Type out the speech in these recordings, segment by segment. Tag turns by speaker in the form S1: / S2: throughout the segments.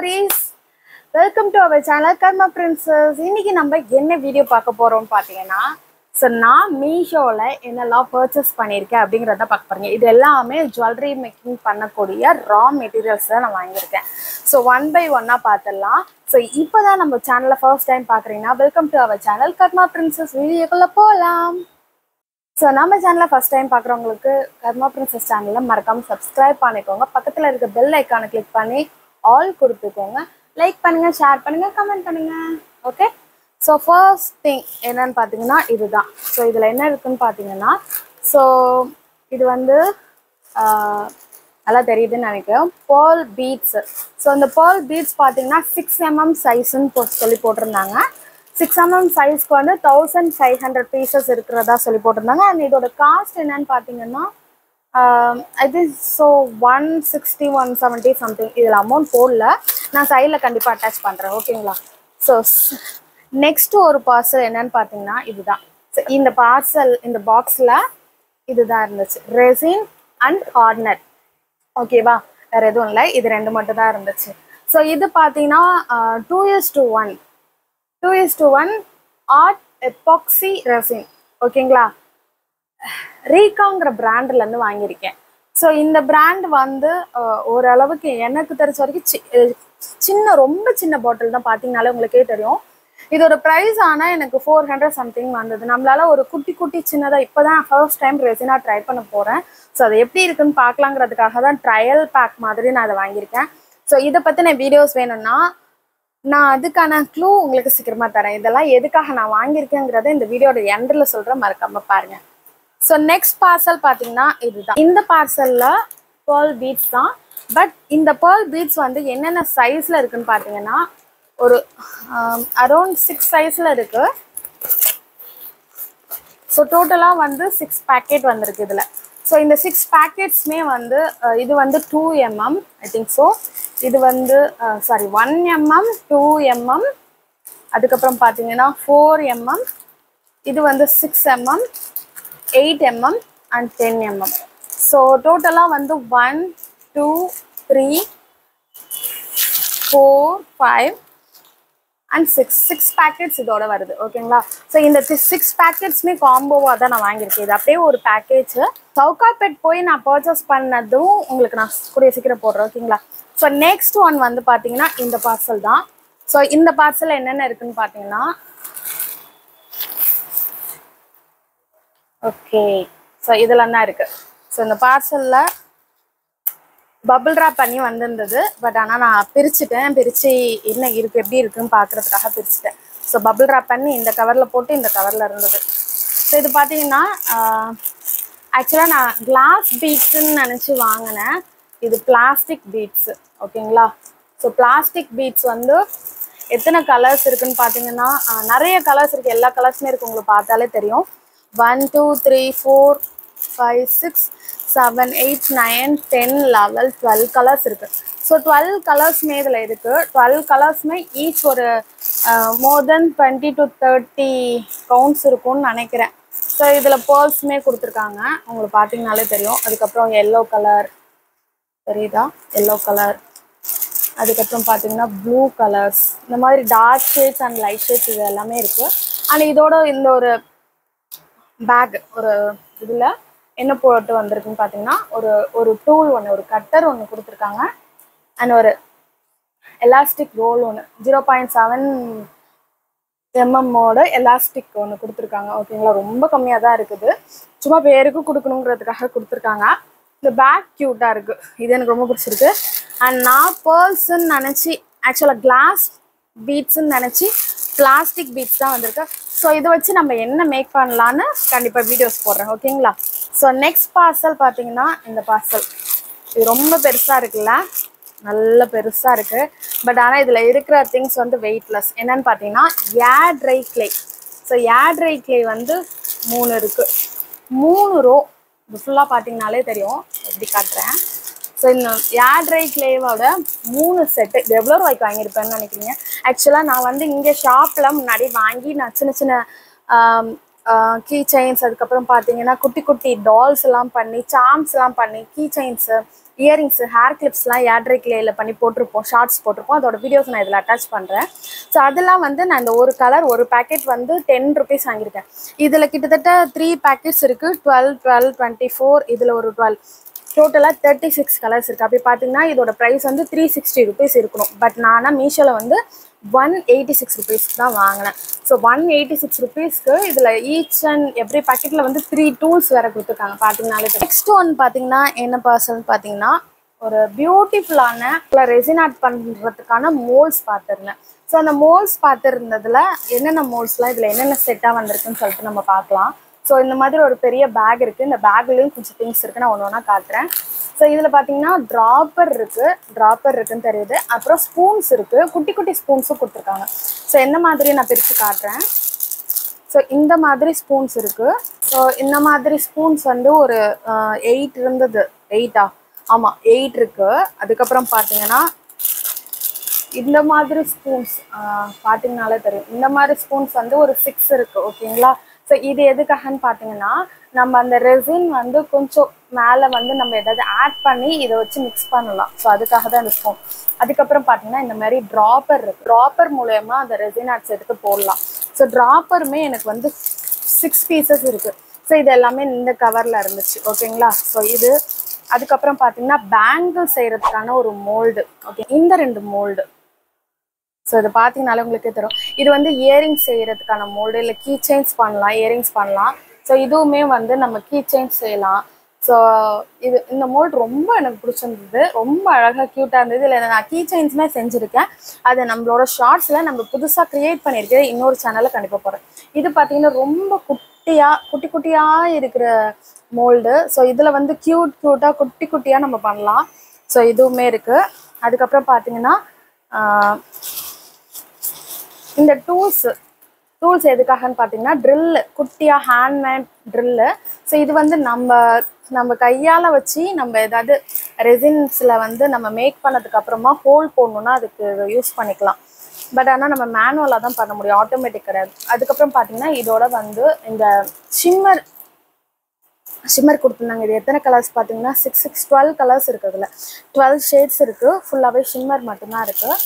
S1: Stories welcome to our channel Karma Princess இன்னைக்கு நம்ம என்ன வீடியோ பார்க்க போறோம்னு பார்த்தீங்கன்னா ஸோ நான் மீஷோவில் என்னெல்லாம் பர்ச்சேஸ் பண்ணியிருக்கேன் அப்படிங்கிறத பார்க்க போறீங்க. இது எல்லாமே ஜுவல்லரி மேக்கிங் பண்ணக்கூடிய ரா மெட்டீரியல்ஸ் தான் நான் வாங்கியிருக்கேன். ஸோ ஒன் பை ஒன்னாக பார்த்துடலாம். ஸோ இப்போ தான் நம்ம சேனலில் ஃபர்ஸ்ட் டைம் பார்க்குறீங்கன்னா welcome to our channel Karma Princess வீடியோக்குள்ளே போகலாம் ஸோ நம்ம சேனலில் ஃபஸ்ட் டைம் பார்க்குறவங்களுக்கு கர்மா பிரின்சஸ் சேனலில் மறக்காமல் சப்ஸ்கிரைப் பண்ணிக்கோங்க. பக்கத்தில் இருக்க பெல் ஐக்கானை கிளிக் பண்ணி ஆல் கொடுத்துக்கோங்க. லைக் பண்ணுங்கள் ஷேர் பண்ணுங்கள் கமெண்ட் பண்ணுங்கள் ஓகே ஸோ ஃபர்ஸ்ட் திங் என்னன்னு பார்த்தீங்கன்னா இதுதான். ஸோ இதில் என்ன இருக்குன்னு பார்த்தீங்கன்னா ஸோ இது வந்து நல்லா தெரியுதுன்னு நினைக்கிறேன். பேர்ல் பீட்ஸ் ஸோ இந்த பேர்ல் பீட்ஸ் பார்த்தீங்கன்னா சிக்ஸ் எம்எம் சைஸ்ன்னு போட்டு சொல்லி போட்டிருந்தாங்க. சிக்ஸ் எம்எம் சைஸ்க்கு வந்து தௌசண்ட் ஃபைவ் ஹண்ட்ரட் பீசஸ் இருக்கிறதா சொல்லி போட்டிருந்தாங்க. அண்ட் இதோட காஸ்ட் என்னன்னு பார்த்தீங்கன்னா இது so one sixty one seventy something இதில் அமௌண்ட் போடல. நான் சைடில் கண்டிப்பாக அட்டாச் பண்ணுறேன் ஓகேங்களா ஸோ நெக்ஸ்ட் ஒரு பார்சல் என்னன்னு பார்த்தீங்கன்னா இதுதான். இந்த பார்சல் இந்த பாக்ஸில் இதுதான் இருந்துச்சு. ரெசின் அண்ட் ஹார்னர் ஓகேவா வேறு எதுவும் இல்லை. இது ரெண்டு மட்டும் தான் இருந்துச்சு. ஸோ இது பார்த்தீங்கன்னா two years two one two years two one art epoxy resin ஓகேங்களா ரீகாங்கிற பிராண்ட்லேருந்து வாங்கியிருக்கேன். ஸோ இந்த பிராண்ட் வந்து ஓரளவுக்கு எனக்கு தெரிஞ்ச வரைக்கும் சி- சின்ன ரொம்ப சின்ன பாட்டில் தான் பார்த்தீங்கனாலே உங்களுக்கே தெரியும். ஒரு ப்ரைஸ் ஆனால் எனக்கு ஃபோர் ஹண்ட்ரட் சம்திங் வந்தது. நம்மளால ஒரு குட்டி குட்டி சின்னதாக இப்போ தான் ஃபர்ஸ்ட் டைம் ரெசினா ட்ரை பண்ண போகிறேன் ஸோ அது எப்படி இருக்குன்னு பார்க்கலாங்கிறதுக்காக தான் ட்ரையல் பேக் மாதிரி நான் அதை வாங்கியிருக்கேன். ஸோ இதை பற்றின வீடியோஸ் வேணும்னா நான் அதுக்கான க்ளூ உங்களுக்கு சீக்கிரமாக தரேன். இதெல்லாம் எதுக்காக நான் வாங்கியிருக்கேங்கிறத இந்த வீடியோட எண்டில் சொல்கிற மறக்காம பாருங்கள் ஸோ நெக்ஸ்ட் பார்சல் பார்த்தீங்கன்னா இதுதான். இந்த பார்சலில் பேர்ல் பீட்ஸ் தான். பட் இந்த பேர்ல் பீட்ஸ் வந்து என்னென்ன சைஸில் இருக்குன்னு பார்த்தீங்கன்னா ஒரு அரௌண்ட் சிக்ஸ் சைஸில் இருக்கு. ஸோ டோட்டலாக வந்து சிக்ஸ் பேக்கெட் வந்திருக்கு இதில். ஸோ இந்த சிக்ஸ் பேக்கெட்ஸ்மே வந்து uh, இது வந்து two mm I think so இது வந்து sorry one mm two mm அதுக்கப்புறம் பார்த்தீங்கன்னா ஃபோர் எம்எம் இது வந்து six mm eight mm and ten mm so டோட்டலாக வந்து one two three four five and six six packets இதோட வருது ஓகேங்களா ஸோ இந்த சிக்ஸ் பேக்கெட்ஸ்மே காம்போவாக தான் நான் வாங்கியிருக்கேன். இது அப்படியே ஒரு பேக்கேஜ் சவுகாப்பேட் போய் நான் பர்ச்சேஸ் பண்ணதும் உங்களுக்கு நான் கூடிய சீக்கிரம் போடுறேன் ஓகேங்களா ஸோ நெக்ஸ்ட் ஒன் வந்து பார்த்தீங்கன்னா இந்த பார்சல் தான். ஸோ இந்த பார்சல் என்னென்ன இருக்குன்னு பார்த்தீங்கன்னா ஓகே ஸோ இதெல்லாம் தான் இருக்குது ஸோ இந்த பார்சலில் பபுள் ட்ராப் பண்ணி வந்திருந்தது. பட் ஆனால் நான் பிரிச்சுட்டேன். பிரித்து என்ன இருக்கு எப்படி இருக்குன்னு பார்க்கறதுக்காக பிரிச்சுட்டேன். ஸோ பபிள் ட்ராப் பண்ணி இந்த கவரில் போட்டு இந்த கவரில் இருந்தது. ஸோ இது பார்த்தீங்கன்னா ஆக்சுவலாக நான் கிளாஸ் பீட்ஸுன்னு நினச்சி வாங்கினேன். இது பிளாஸ்டிக் பீட்ஸு ஓகேங்களா ஸோ பிளாஸ்டிக் பீட்ஸ் வந்து எத்தனை கலர்ஸ் இருக்குதுன்னு பார்த்தீங்கன்னா நிறைய கலர்ஸ் இருக்குது எல்லா கலர்ஸுமே இருக்குது உங்களுக்கு பார்த்தாலே தெரியும். One two three four five six seven eight nine ten eleven twelve colours இருக்குது ஸோ டுவெல் கலர்ஸ்மே இதில் இருக்குது டுவெல் கலர்ஸ்மே ஈச் ஒரு more than twenty to thirty counts இருக்கும்னு நினைக்கிறேன். ஸோ இதில் பேர்ஸ்மே கொடுத்துருக்காங்க. உங்களுக்கு பார்த்தீங்கனாலே தெரியும். அதுக்கப்புறம் எல்லோ கலர் தெரியுதா? எல்லோ கலர் அதுக்கப்புறம் பார்த்தீங்கன்னா ப்ளூ கலர்ஸ் இந்த மாதிரி dark shades and light shades இது எல்லாமே இருக்குது அண்ட் இதோட இந்த ஒரு பேக் ஒரு இதில் என்ன போட்டு வந்திருக்குன்னு பார்த்தீங்கன்னா ஒரு ஒரு டூல் ஒன்று ஒரு கட்டர் ஒன்று கொடுத்துருக்காங்க. அண்ட் ஒரு எலாஸ்டிக் ரோல் ஒன்று ஜீரோ பாயிண்ட் செவன் எம்எம்மோட எலாஸ்டிக் ஒன்று கொடுத்துருக்காங்க. ஓகேங்களா ரொம்ப கம்மியாக தான் இருக்குது. சும்மா பேருக்கு கொடுக்கணுங்கிறதுக்காக கொடுத்துருக்காங்க. இந்த பேக் க்யூட்டாக இருக்குது இது எனக்கு ரொம்ப பிடிச்சிருக்கு. அண்ட் நான் பேர்ல்ஸ்ன்னு நினச்சி ஆக்சுவலாக கிளாஸ் பீட்ஸ்ன்னு நினச்சி பிளாஸ்டிக் பீட்ஸ் தான் வந்திருக்கு. ஸோ இதை வச்சு நம்ம என்ன மேக் பண்ணலான்னு கண்டிப்பாக வீடியோஸ் போடுறேன். ஓகேங்களா ஸோ நெக்ஸ்ட் பார்சல் பார்த்தீங்கன்னா இந்த பார்சல் இது ரொம்ப பெருசாக இருக்குல்ல? நல்ல பெருசாக இருக்குது பட் ஆனால் இதில் இருக்கிற திங்ஸ் வந்து வெயிட்லெஸ் என்னன்னு பார்த்தீங்கன்னா air dry clay so air dry clay வந்து மூணு இருக்குது மூணு ரோ இது ஃபுல்லாக பார்த்தீங்கனாலே தெரியும். எப்படி காட்டுறேன். ஸோ இந்த ஏர் ட்ரை கிளேவோட மூணு செட்டு இது எவ்வளோ ரூபாய்க்கு வாங்கியிருப்பேன்னு நினைக்கிறீங்க? ஆக்சுவலாக நான் வந்து இங்கே ஷாப்பில் முன்னாடி வாங்கி நான் சின்ன சின்ன கீ செயின்ஸ் அதுக்கப்புறம் பார்த்தீங்கன்னா குட்டி குட்டி டால்ஸ் எல்லாம் பண்ணி சாம்ஸ் எல்லாம் பண்ணி கீ செயின்ஸு இயரிங்ஸு ஹேர் கிளிப்ஸ்லாம் ஏட்ரை கிளேயில் பண்ணி போட்டிருப்போம் ஷார்ட்ஸ் போட்டிருப்போம். அதோட வீடியோஸ் நான் இதில் அட்டாச் பண்ணுறேன் ஸோ அதெல்லாம் வந்து நான் இந்த ஒரு கலர் ஒரு பேக்கெட் வந்து டென் ருபீஸ் வாங்கியிருக்கேன். இதில் கிட்டத்தட்ட த்ரீ பேக்கெட்ஸ் இருக்குது டுவெல் டுவெல் டுவெண்ட்டி ஃபோர் இதில் ஒரு டுவெல் டோட்டலாக தேர்ட்டி சிக்ஸ் கலர்ஸ் இருக்குது அப்படி பார்த்தீங்கன்னா இதோட ப்ரைஸ் வந்து த்ரீ சிக்ஸ்டி ருபீஸ் இருக்கணும். பட் நானா மீஷோவில் வந்து ஒன் எயிட்டி சிக்ஸ் ருபீஸ்க்கு தான் வாங்கினேன். ஸோ ஒன் எயிட்டி சிக்ஸ் ருபீஸ்க்கு இதில் ஈச் அண்ட் எவ்ரி பேக்கெட்டில் வந்து த்ரீ டூல்ஸ் வேறு கொடுத்துருக்காங்க. பார்த்தீங்கனாலே நெக்ஸ்ட் ஒன் பார்த்தீங்கன்னா என்ன பார்சல்னு பார்த்தீங்கன்னா ஒரு பியூட்டிஃபுல்லான ரெசின் ஆட் பண்ணுறதுக்கான மோல்ஸ் பார்த்துருந்தேன். ஸோ அந்த மோல்ஸ் பார்த்துருந்ததுல என்னென்ன மோல்ஸ்லாம் இதில் என்னென்ன செட்டாக வந்திருக்குன்னு சொல்லிட்டு நம்ம பார்க்கலாம். ஸோ இந்த மாதிரி ஒரு பெரிய பேக் இருக்குது இந்த பேக்லேயும் கொஞ்சம் திங்ஸ் இருக்குது நான் ஒன்று ஒன்றா காட்டுறேன். ஸோ இதில் பார்த்தீங்கன்னா ட்ராப்பர் இருக்குது ட்ராப்பர் இருக்குன்னு தெரியுது. அப்புறம் ஸ்பூன்ஸ் இருக்குது குட்டி குட்டி ஸ்பூன்ஸும் கொடுத்துருக்காங்க. ஸோ என்ன மாதிரி நான் பிரித்து காட்டுறேன். ஸோ இந்த மாதிரி ஸ்பூன்ஸ் இருக்குது ஸோ இந்த மாதிரி ஸ்பூன்ஸ் வந்து ஒரு எயிட் இருந்தது. எயிட்டா ஆமாம் எயிட் இருக்குது அதுக்கப்புறம் பார்த்தீங்கன்னா இந்த மாதிரி ஸ்பூன்ஸ் பார்த்தீங்கனாலே தெரியும். இந்த மாதிரி ஸ்பூன்ஸ் வந்து ஒரு சிக்ஸ் இருக்குது ஓகேங்களா ஸோ இது எதுக்காகன்னு பார்த்தீங்கன்னா நம்ம அந்த ரெசின் வந்து கொஞ்சம் மேலே வந்து நம்ம எதாவது ஆட் பண்ணி இதை வச்சு மிக்ஸ் பண்ணலாம். ஸோ அதுக்காக தான் இந்த ஸ்பூன் அதுக்கப்புறம் பார்த்தீங்கன்னா இந்த மாதிரி ட்ராப்பர் இருக்குது ட்ராப்பர் மூலயமா அந்த ரெசின் ஆட்ஸ் எடுத்து போடலாம். ஸோ ட்ராப்பருமே எனக்கு வந்து சிக்ஸ் பீசஸ் இருக்குது ஸோ இது எல்லாமே இந்த கவரில் இருந்துச்சு. ஓகேங்களா ஸோ இது அதுக்கப்புறம் பார்த்தீங்கன்னா பேங்கிள் செய்கிறதுக்கான ஒரு மோல்டு ஓகே இந்த ரெண்டு மோல்டு ஸோ இதை பார்த்தீங்கனாலே உங்களுக்கே தரும் இது வந்து இயரிங்ஸ் செய்கிறதுக்கான மோல்டு இல்லை கீ செயின்ஸ் பண்ணலாம் இயரிங்ஸ் பண்ணலாம். ஸோ இதுவுமே வந்து நம்ம கீ செயின்ஸ் செய்யலாம். ஸோ இது இந்த மோல்ட் ரொம்ப எனக்கு பிடிச்சிருந்தது. ரொம்ப அழகாக க்யூட்டாக இருந்தது. இல்லை நான் கீ செயின்ஸுமே செஞ்சுருக்கேன். அது நம்மளோட ஷார்ட்ஸில் நம்ம புதுசாக க்ரியேட் பண்ணியிருக்கேன். இன்னொரு சேனலில் கண்டிப்பாக போகிறேன் இது பார்த்தீங்கன்னா ரொம்ப குட்டியாக குட்டி குட்டியாக இருக்கிற மோல்டு ஸோ இதில் வந்து க்யூட் க்யூட்டாக குட்டி குட்டியாக நம்ம பண்ணலாம். ஸோ இதுவுமே இருக்குது அதுக்கப்புறம் பார்த்தீங்கன்னா இந்த டூல்ஸு டூல்ஸ் எதுக்காகன்னு பார்த்தீங்கன்னா ட்ரில்லு குட்டியாக ஹேண்ட்மேட் ட்ரில்லு ஸோ இது வந்து நம்ம நம்ம கையால் வச்சு நம்ம ஏதாவது ரெசின்ஸில் வந்து நம்ம மேக் பண்ணதுக்கு அப்புறமா ஹோல் போடணுன்னா அதுக்கு யூஸ் பண்ணிக்கலாம். பட் ஆனால் நம்ம மேனுவலாக தான் பண்ண முடியும். ஆட்டோமேட்டிக் கிடையாது. அதுக்கப்புறம் பார்த்தீங்கன்னா இதோட வந்து இந்த ஷிம்மர் ஷிம்மர் கொடுத்துருந்தாங்க. இது எத்தனை கலர்ஸ் பார்த்தீங்கன்னா சிக்ஸ் சிக்ஸ் டுவெல் கலர்ஸ் இருக்குது இதில் டுவெல் ஷேட்ஸ் இருக்குது ஃபுல்லாகவே ஷிம்மர் மட்டும்தான் இருக்குது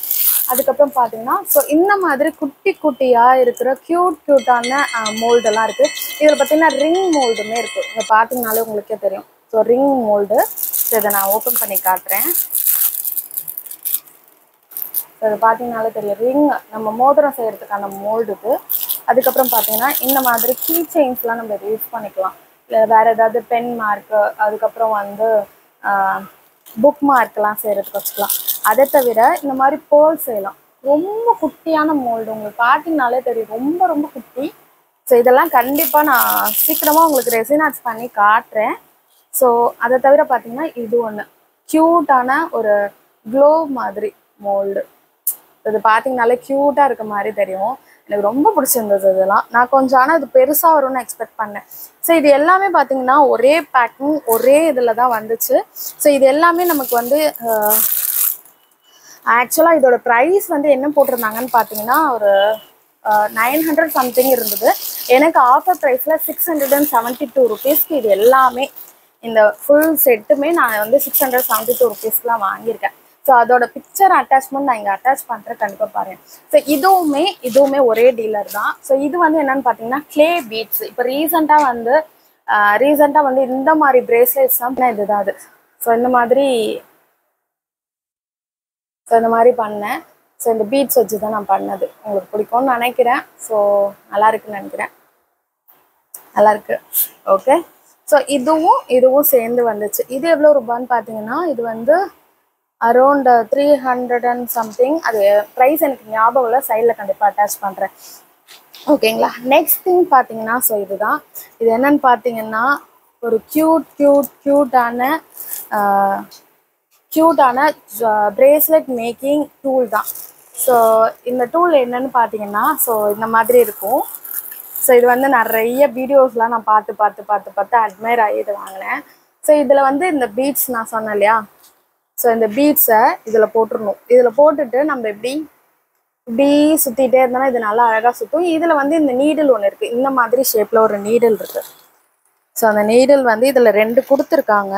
S1: அதுக்கப்புறம் பார்த்தீங்கன்னா ஸோ இந்த மாதிரி குட்டி குட்டியாக இருக்கிற க்யூட் க்யூட்டான மோல்டெல்லாம் இருக்குது இதில் பார்த்தீங்கன்னா ரிங் மோல்டுமே இருக்குது இதை பார்த்தீங்கனாலே உங்களுக்கே தெரியும். ஸோ ரிங் மோல்டு ஸோ இதை நான் ஓப்பன் பண்ணி காட்டுறேன். ஸோ இதை பார்த்தீங்கனாலே தெரியும். ரிங் நம்ம மோதிரம் செய்கிறதுக்கான மோல்டு இது. அதுக்கப்புறம் பார்த்தீங்கன்னா இந்த மாதிரி கீ செயின்ஸ்லாம் நம்ம இதை யூஸ் பண்ணிக்கலாம். இல்லை வேறு ஏதாவது பென் மார்க்கு அதுக்கப்புறம் வந்து புக் மார்க்லாம் செய்கிறதுக்கு வச்சுக்கலாம். அதை தவிர இந்த மாதிரி பேர்ல் செய்யலாம். ரொம்ப குட்டியான மோல்டு உங்களுக்கு பார்த்தீங்கனாலே தெரியும். ரொம்ப ரொம்ப குட்டி. ஸோ இதெல்லாம் கண்டிப்பாக நான் சீக்கிரமாக உங்களுக்கு ரெசினாட்ஸ் பண்ணி காட்டுறேன். ஸோ அதை தவிர பார்த்தீங்கன்னா இது ஒன்று க்யூட்டான ஒரு க்ளோ மாதிரி மோல்டு இது பார்த்தீங்கனாலே க்யூட்டாக இருக்க மாதிரி தெரியும். எனக்கு ரொம்ப பிடிச்சிருந்தது இதெல்லாம். நான் கொஞ்சம் ஆனால் இது பெருசாக வரும்னு எக்ஸ்பெக்ட் பண்ணேன். ஸோ இது எல்லாமே பார்த்தீங்கன்னா ஒரே பேக்கிங் ஒரே இதில் தான் வந்துச்சு. ஸோ இது எல்லாமே நமக்கு வந்து ஆக்சுவலாக இதோட ப்ரைஸ் வந்து என்ன போட்டிருந்தாங்கன்னு பார்த்தீங்கன்னா ஒரு நைன் ஹண்ட்ரட் சம்திங் இருந்தது. எனக்கு ஆஃபர் ப்ரைஸில் six hundred and seventy two ருபீஸ்க்கு இது எல்லாமே இந்த ஃபுல் செட்டுமே நான் வந்து சிக்ஸ் ஹண்ட்ரட் செவன்ட்டி டூ ருபீஸ்க்குலாம் வாங்கியிருக்கேன். ஸோ அதோட பிக்சர் அட்டாச்மெண்ட் நான் இங்கே அட்டாச் பண்ணுறேன் கண்டிப்பாக பாருங்க. ஸோ இதுவுமே இதுவுமே ஒரே டீலர் தான். ஸோ இது வந்து என்னன்னு பார்த்தீங்கன்னா க்ளே பீட்ஸ் இப்போ ரீசெண்டாக வந்து ரீசெண்டாக வந்து இந்த மாதிரி பிரேஸ்லெட்ஸ் தான் இதுதான் அது. ஸோ இந்த மாதிரி ஸோ இந்த மாதிரி பண்ணேன். ஸோ இந்த பீட்ஸ் வச்சு தான் நான் பண்ணது. உங்களுக்கு பிடிக்கும்னு நினைக்கிறேன். ஸோ நல்லா இருக்குன்னு நினைக்கிறேன். நல்லா இருக்கு. ஓகே ஸோ இதுவும் இதுவும் சேர்ந்து வந்துச்சு. இது எவ்வளோ ரூபான்னு பார்த்தீங்கன்னா இது வந்து around three hundred and something அது ப்ரைஸ் எனக்கு ஞாபகம் இல்லை. சைடில் கண்டிப்பாக அட்டாச் பண்ணுறேன் ஓகேங்களா நெக்ஸ்ட் திங் பார்த்தீங்கன்னா ஸோ இதுதான். இது என்னன்னு பார்த்தீங்கன்னா ஒரு க்யூட் க்யூட் க்யூட்டான க்யூட்டான பிரேஸ்லெட் மேக்கிங் டூல் தான். ஸோ இந்த டூல் என்னன்னு பார்த்தீங்கன்னா ஸோ இந்த மாதிரி இருக்கும். ஸோ இது வந்து நிறைய வீடியோஸ்லாம் நான் பார்த்து பார்த்து பார்த்து பார்த்து அட்மையர் ஆகி இது வாங்கினேன். ஸோ இதில் வந்து இந்த பீட்ஸ் நான் சொன்னேன் இல்லையா? ஸோ இந்த பீட்ஸை இதில் போட்டுடணும் இதில் போட்டுட்டு நம்ம எப்படி இப்படி சுற்றிட்டே இருந்தோம்னா இது நல்லா அழகாக சுற்றும் இதில் வந்து இந்த நீடில் ஒன்று இருக்குது இந்த மாதிரி ஷேப்பில் ஒரு நீடில் இருக்குது ஸோ அந்த நீடில் வந்து இதில் ரெண்டு கொடுத்துருக்காங்க.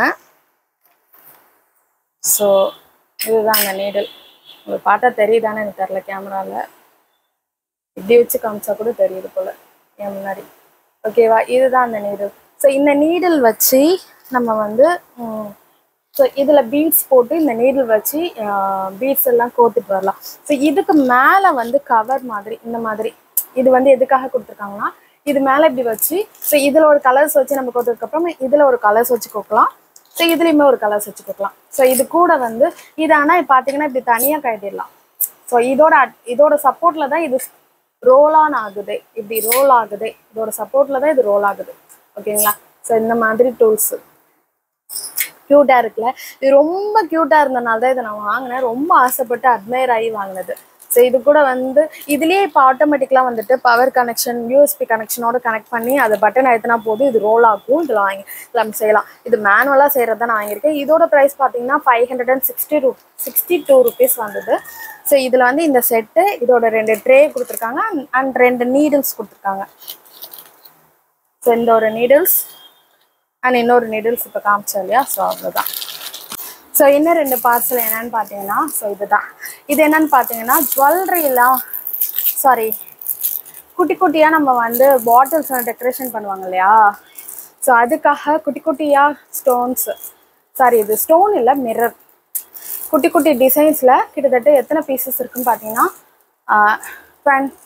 S1: ஸோ இதுதான் அந்த நீடில் உங்களுக்கு பார்த்தா தெரியுதானே எனக்கு தெரில கேமராவில் இப்படி வச்சு காமிச்சா கூட தெரியுது போல் என் முன்னாடி. ஓகேவா இதுதான் அந்த நீடில் ஸோ இந்த நீடில் வச்சு நம்ம வந்து ஸோ இதில் பீட்ஸ் போட்டு இந்த நீடில் வச்சு பீட்ஸ் எல்லாம் கோத்துட்டு வரலாம். ஸோ இதுக்கு மேலே வந்து கவர் மாதிரி இந்த மாதிரி. இது வந்து எதுக்காக கொடுத்துருக்காங்கன்னா இது மேலே இப்படி வச்சு ஸோ இதில் ஒரு கலர்ஸ் வச்சு நம்ம கோத்ததுக்கப்புறம் இதில் ஒரு கலர்ஸ் வச்சு கோக்கலாம் ஸோ இதுலேயுமே ஒரு கலர்ஸ் வச்சு கோக்கலாம் ஸோ இது கூட வந்து இது ஆனால் பார்த்தீங்கன்னா இப்படி தனியாக கட்டிடலாம். ஸோ இதோட அட்- இதோட சப்போர்ட்டில் தான் இது ரோல் ஆன் ஆகுது. இப்படி ரோல் ஆகுது. இதோட சப்போர்ட்டில் தான் இது ரோல் ஆகுது. ஓகேங்களா ஸோ இந்த மாதிரி டூல்ஸு க்யூட்டாக இருக்குல்ல? இது ரொம்ப க்யூட்டாக இருந்தனால தான் இதை நான் வாங்கினேன். ரொம்ப ஆசைப்பட்டு அட்மையர் ஆகி வாங்கினது. ஸோ இது கூட வந்து இதுலேயே இப்போ ஆட்டோமேட்டிக்கலாக வந்துட்டு பவர் கனெக்ஷன் யூஎஸ்பி கனெக்ஷனோட கனெக்ட் பண்ணி அதை பட்டன் எடுத்துனா போதும் இது ரோல் ஆகும் இதில் வாங்கி இதில் நம்ம செய்யலாம். இது மேனுவலாக செய்கிறது தான் நான் வாங்கியிருக்கேன். இதோட ப்ரைஸ் பார்த்தீங்கன்னா ஃபைவ் ஹண்ட்ரட் அண்ட் சிக்ஸ்டி ரூ சிக்ஸ்டி டூ ருபீஸ் வந்தது. ஸோ இதில் வந்து இந்த செட்டு இதோட ரெண்டு ட்ரே கொடுத்துருக்காங்க அண்ட் ரெண்டு நீடில்ஸ் கொடுத்துருக்காங்க. ஸோ இந்த ஒரு நீடில்ஸ் அண்ட் இன்னொரு நீடில்ஸ் இப்போ காமிச்சோம் இல்லையா? ஸோ அவ்வளோதான் ஸோ இன்னும் ரெண்டு பார்சல் என்னன்னு பார்த்தீங்கன்னா ஸோ இதுதான். இது என்னன்னு பார்த்தீங்கன்னா ஜுவல்லரிலாம் சாரி குட்டி குட்டியாக நம்ம வந்து பாட்டில்ஸ் டெக்கரேஷன் பண்ணுவாங்க இல்லையா? ஸோ அதுக்காக குட்டி குட்டியாக ஸ்டோன்ஸ் சாரி இது ஸ்டோன் இல்லை மிரர் குட்டி குட்டி டிசைன்ஸில் கிட்டத்தட்ட எத்தனை பீசஸ் இருக்குன்னு பார்த்தீங்கன்னா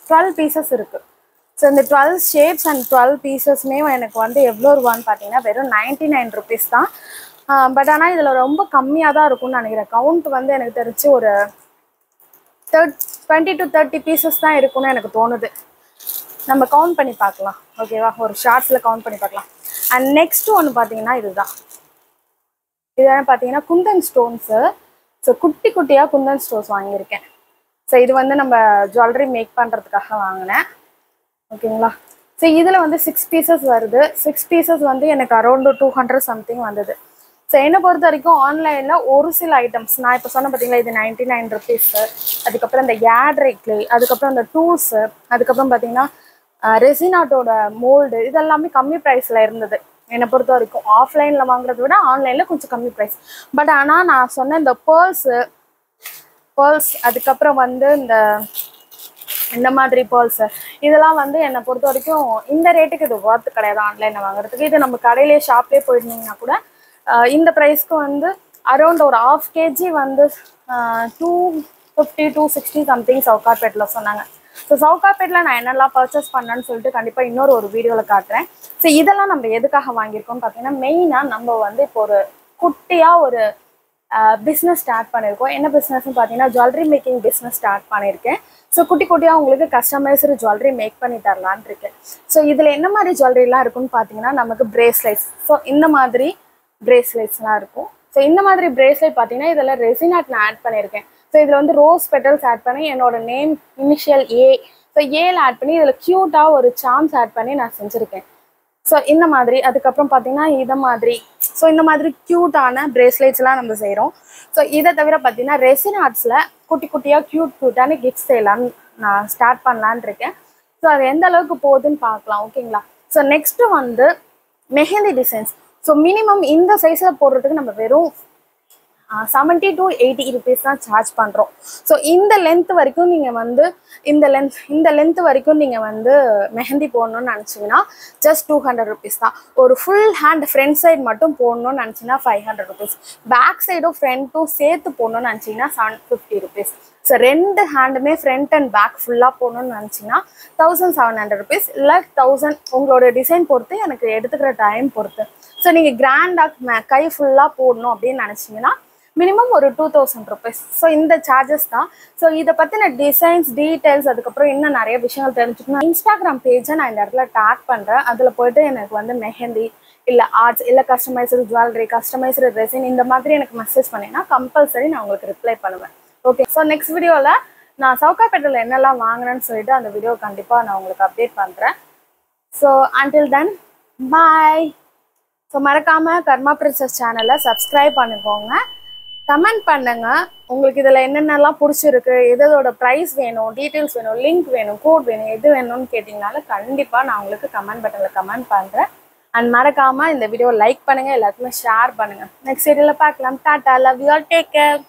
S1: டுவெல் பீசஸ் இருக்குது ஸோ இந்த டுவெல் ஷேப்ஸ் அண்ட் டுவெல் பீசஸ்மே எனக்கு வந்து எவ்வளோ ரூபான்னு பார்த்தீங்கன்னா வெறும் நைன்ட்டி நைன் ருபீஸ் தான். பட் ஆனால் இதில் ரொம்ப கம்மியாக தான் இருக்கும்னு நினைக்கிறேன். கவுண்ட் வந்து எனக்கு தெரிஞ்சு ஒரு third twenty to thirty pieces தான் இருக்கும்னு எனக்கு தோணுது. நம்ம கவுண்ட் பண்ணி பார்க்கலாம். ஓகேவா ஒரு ஷார்ட்ஸில் கவுண்ட் பண்ணி பார்க்கலாம். அண்ட் நெக்ஸ்ட்டு ஒன்று பார்த்தீங்கன்னா இதுதான். இது என்ன பார்த்தீங்கன்னா குந்தன் ஸ்டோன்ஸு ஸோ குட்டி குட்டியாக குந்தன் ஸ்டோன்ஸ் வாங்கியிருக்கேன். ஸோ இது வந்து நம்ம ஜுவல்லரி மேக் பண்ணுறதுக்காக வாங்கினேன். ஓகேங்களா ஸோ இதில் வந்து சிக்ஸ் பீசஸ் வருது. சிக்ஸ் பீசஸ் வந்து எனக்கு அரௌண்டு டூ ஹண்ட்ரட் சம்திங் வந்தது. ஸோ என்னை பொறுத்த வரைக்கும் ஆன்லைனில் ஒரு சில ஐட்டம்ஸ் நான் இப்போ சொன்ன பார்த்தீங்களா இது நைன்டி நைன் ருபீஸு அதுக்கப்புறம் இந்த யாட்ரை கிளே அதுக்கப்புறம் இந்த டூல்ஸு அதுக்கப்புறம் பார்த்தீங்கன்னா ரெசினாட்டோட மோல்டு இதெல்லாமே கம்மி ப்ரைஸில் இருந்தது. என்னை பொறுத்த வரைக்கும் ஆஃப்லைனில் வாங்குறத விட ஆன்லைனில் கொஞ்சம் கம்மி ப்ரைஸ் பட் ஆனால் நான் சொன்ன இந்த பேர்ஸு பேர்ல்ஸ் அதுக்கப்புறம் வந்து இந்த இந்த மாதிரி பேர்ல்ஸ் இதெல்லாம் வந்து என்னை பொறுத்த வரைக்கும் இந்த ரேட்டுக்கு இது ஒர்த்து கிடையாது ஆன்லைனில் வாங்குறதுக்கு. இது நம்ம கடையிலே ஷாப்லேயே போயிருந்தீங்கன்னா கூட இந்த ப்ரைஸ்க்கு வந்து அரௌண்ட் ஒரு ஆஃப் கேஜி வந்து two fifty to sixty something சவுகார்பேட்டில் சொன்னாங்க. ஸோ சவுகார்பேட்டில் நான் என்னெல்லாம் பர்ச்சேஸ் பண்ணேன்னு சொல்லிட்டு கண்டிப்பாக இன்னொரு ஒரு வீடியோவில் காட்டுறேன். ஸோ இதெல்லாம் நம்ம எதுக்காக வாங்கியிருக்கோம்னு பார்த்தீங்கன்னா மெயினாக நம்ம வந்து இப்போ ஒரு குட்டியாக ஒரு பிஸ்னஸ் ஸ்டார்ட் பண்ணியிருக்கோம். என்ன பிஸ்னஸ்னு பார்த்தீங்கன்னா ஜுவல்லரி மேக்கிங் பிஸ்னஸ் ஸ்டார்ட் பண்ணியிருக்கேன். ஸோ குட்டி குட்டியாக உங்களுக்கு கஸ்டமைஸ்டு ஜுவல்லரி மேக் பண்ணி தரலான் இருக்கேன். ஸோ இதில் என்ன மாதிரி ஜுவல்லரிலாம் இருக்குன்னு பார்த்தீங்கன்னா நமக்கு பிரேஸ்லெட்ஸ் ஸோ இந்த மாதிரி பிரேஸ்லெட்ஸ்லாம் இருக்கும். ஸோ இந்த மாதிரி பிரேஸ்லெட் பார்த்தீங்கன்னா இதில் ரெசினாட் நான் ஆட் பண்ணியிருக்கேன். ஸோ இதில் வந்து ரோஸ் பெட்டல்ஸ் ஆட் பண்ணி என்னோட நேம் இனிஷியல் ஏ ஸோ ஏல ஆட் பண்ணி இதில் க்யூட்டாக ஒரு சாம்ஸ் ஆட் பண்ணி நான் செஞ்சுருக்கேன். ஸோ இந்த மாதிரி அதுக்கப்புறம் பார்த்தீங்கன்னா இதை மாதிரி. ஸோ இந்த மாதிரி க்யூட்டான பிரேஸ்லெட்ஸ்லாம் நம்ம செய்கிறோம். ஸோ இதை தவிர பார்த்தீங்கன்னா ரெசின் ஆர்ட்ஸில் குட்டி குட்டியாக க்யூட் க்யூட்டான கிஃப்ட் செய்யலான்னு நான் ஸ்டார்ட் பண்ணலான்னு இருக்கேன். ஸோ அது எந்த அளவுக்கு போகுதுன்னு பார்க்கலாம் ஓகேங்களா ஸோ நெக்ஸ்ட்டு வந்து மெஹந்தி டிசைன்ஸ் ஸோ மினிமம் இந்த சைஸில் போடுறதுக்கு நம்ம வெறும் செவன்ட்டி டு எயிட்டி ருபீஸ் தான் சார்ஜ் பண்ணுறோம் ஸோ இந்த லென்த் வரைக்கும் நீங்கள் வந்து இந்த லென்த் இந்த லென்த் வரைக்கும் நீங்கள் வந்து மெஹந்தி போடணும்னு நினச்சிங்கன்னா ஜஸ்ட் டூ ஹண்ட்ரட் ருபீஸ் தான். ஒரு ஃபுல் ஹேண்ட் ஃப்ரண்ட் சைடு மட்டும் போடணும்னு நினச்சிங்கன்னா ஃபைவ் ஹண்ட்ரட் ருபீஸ் பேக் சைடும் ஃப்ரண்ட்டும் சேர்த்து போடணும்னு நினச்சிங்கன்னா செவன் ஃபிஃப்டி ருபீஸ் ஸோ ரெண்டு ஹேண்டுமே ஃப்ரண்ட் அண்ட் பேக் ஃபுல்லாக போடணும்னு நினச்சிங்கன்னா தௌசண்ட் செவன் ஹண்ட்ரட் ருபீஸ் இல்லை தௌசண்ட் உங்களோட டிசைன் பொறுத்து எனக்கு எடுத்துக்கிற டைம் பொறுத்து. ஸோ நீங்கள் கிராண்டாக கை ஃபுல்லாக போடணும் அப்படின்னு நினச்சிங்கன்னா மினிமம் ஒரு டூ தௌசண்ட் ருபீஸ் ஸோ இந்த சார்ஜஸ் தான். ஸோ இதை பற்றின டிசைன்ஸ் டீட்டெயில்ஸ் அதுக்கப்புறம் இன்னும் நிறைய விஷயங்கள் தெரிஞ்சுக்கணும். இன்ஸ்டாகிராம் பேஜை நான் இந்த இடத்துல டேக் பண்ணுறேன் அதில் போயிட்டு எனக்கு வந்து மெஹந்தி இல்லை ஆர்ட்ஸ் இல்லை கஸ்டமைஸ்டு ஜுவல்லரி கஸ்டமைஸ்டு ரெசின் இந்த மாதிரி எனக்கு மெசேஜ் பண்ணிங்கன்னா கம்பல்சரி நான் உங்களுக்கு ரிப்ளை பண்ணுவேன். ஓகே ஸோ நெக்ஸ்ட் வீடியோவில் நான் சவுக்காப்பேட்டையில் என்னெல்லாம் வாங்கினேன்னு சொல்லிட்டு அந்த வீடியோ கண்டிப்பாக நான் உங்களுக்கு அப்டேட் பண்ணுறேன் so until then bye so மறக்காமல் கர்மா பிரின்சஸ் சேனலை சப்ஸ்கிரைப் பண்ணிக்கோங்க. கமெண்ட் பண்ணுங்கள் உங்களுக்கு இதில் என்னென்னலாம் பிடிச்சிருக்கு எதோட ப்ரைஸ் வேணும் டீட்டெயில்ஸ் வேணும் லிங்க் வேணும் கோட் வேணும் எது வேணும்னு கேட்டிங்கனாலும் கண்டிப்பாக நான் உங்களுக்கு கமெண்ட் பட்டனில் கமெண்ட் பண்ணுறேன் அண்ட் மறக்காமல் இந்த வீடியோ லைக் பண்ணுங்கள் எல்லாத்துக்குமே ஷேர் பண்ணுங்கள் நெக்ஸ்ட் வீடியோவில் பார்க்கலாம். Tata love you all take care